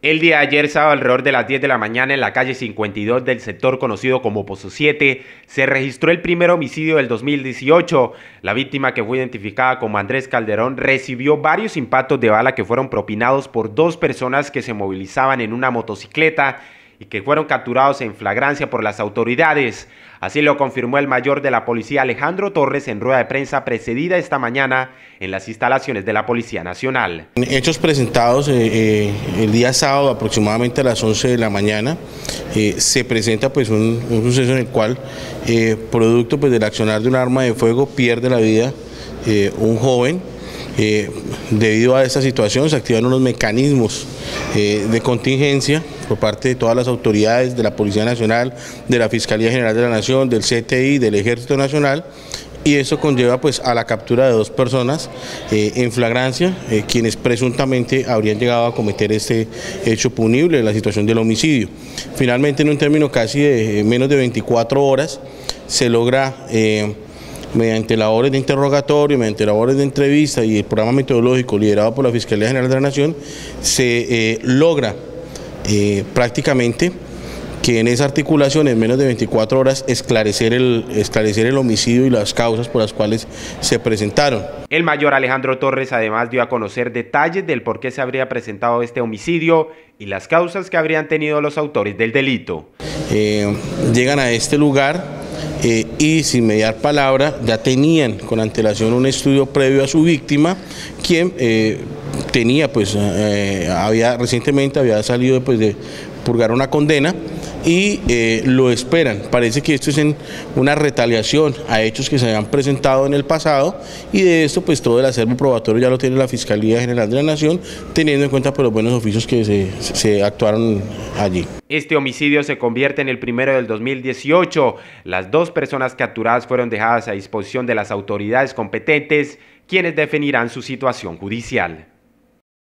El día de ayer, sábado, alrededor de las 10 de la mañana, en la calle 52 del sector conocido como Pozo 7, se registró el primer homicidio del 2018. La víctima, que fue identificada como Andrés Calderón, recibió varios impactos de bala que fueron propinados por dos personas que se movilizaban en una motocicleta y que fueron capturados en flagrancia por las autoridades. Así lo confirmó el mayor de la policía Alejandro Torres en rueda de prensa precedida esta mañana en las instalaciones de la Policía Nacional. Hechos presentados eh, eh, el día sábado aproximadamente a las 11 de la mañana eh, se presenta pues un, suceso en el cual producto pues del accionar de un arma de fuego pierde la vida un joven debido a esta situación se activan unos mecanismos de contingencia por parte de todas las autoridades de la Policía Nacional, de la Fiscalía General de la Nación, del CTI, del Ejército Nacional, y eso conlleva pues a la captura de dos personas eh, en flagrancia, eh, quienes presuntamente habrían llegado a cometer este hecho punible, la situación del homicidio. Finalmente en un término casi de eh, menos de 24 horas se logra mediante labores de interrogatorio, mediante labores de entrevista y el programa metodológico liderado por la Fiscalía General de la Nación, se logra eh, prácticamente que en esa articulación en menos de 24 horas esclarecer el, esclarecer el homicidio y las causas por las cuales se presentaron. El mayor Alejandro Torres además dio a conocer detalles del por qué se habría presentado este homicidio y las causas que habrían tenido los autores del delito. Eh, llegan a este lugar eh, y sin mediar palabra ya tenían con antelación un estudio previo a su víctima, quien tenía, pues, eh, había recientemente había salido pues, de purgar una condena y eh, lo esperan. Parece que esto es en una retaliación a hechos que se habían presentado en el pasado y de esto pues todo el acervo probatorio ya lo tiene la Fiscalía General de la Nación, teniendo en cuenta pues, los buenos oficios que se actuaron Este homicidio se convierte en el primero del 2018. Las dos personas capturadas fueron dejadas a disposición de las autoridades competentes, quienes definirán su situación judicial.